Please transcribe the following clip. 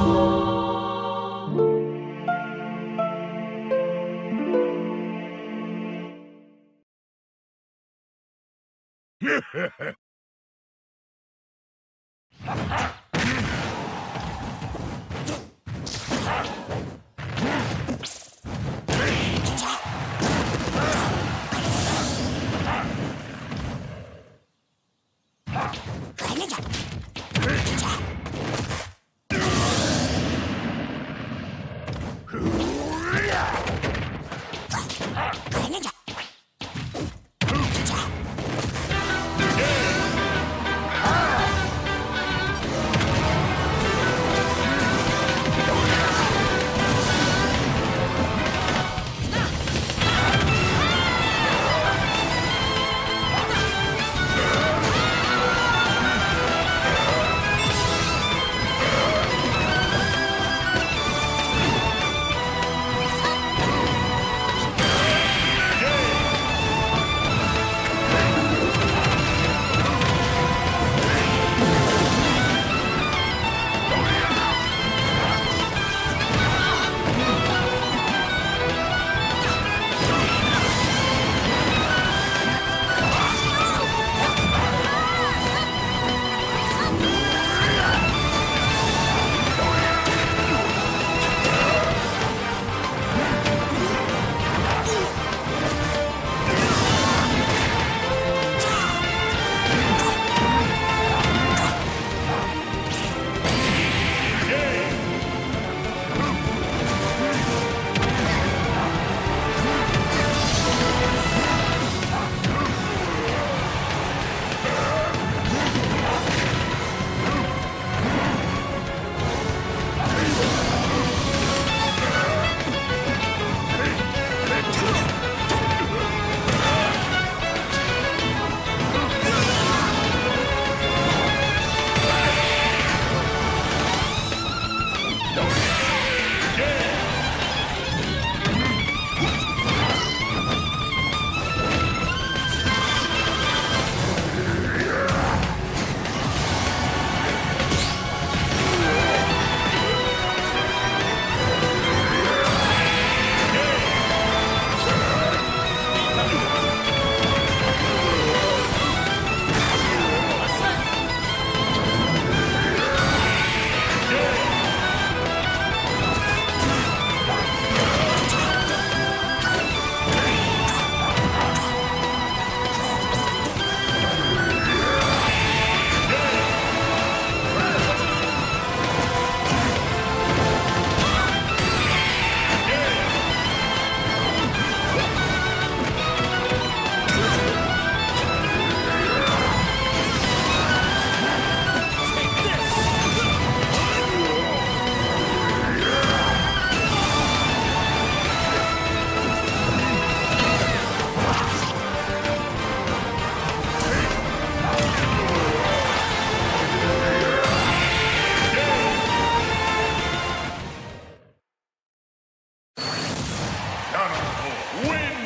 Oh. Donald Win!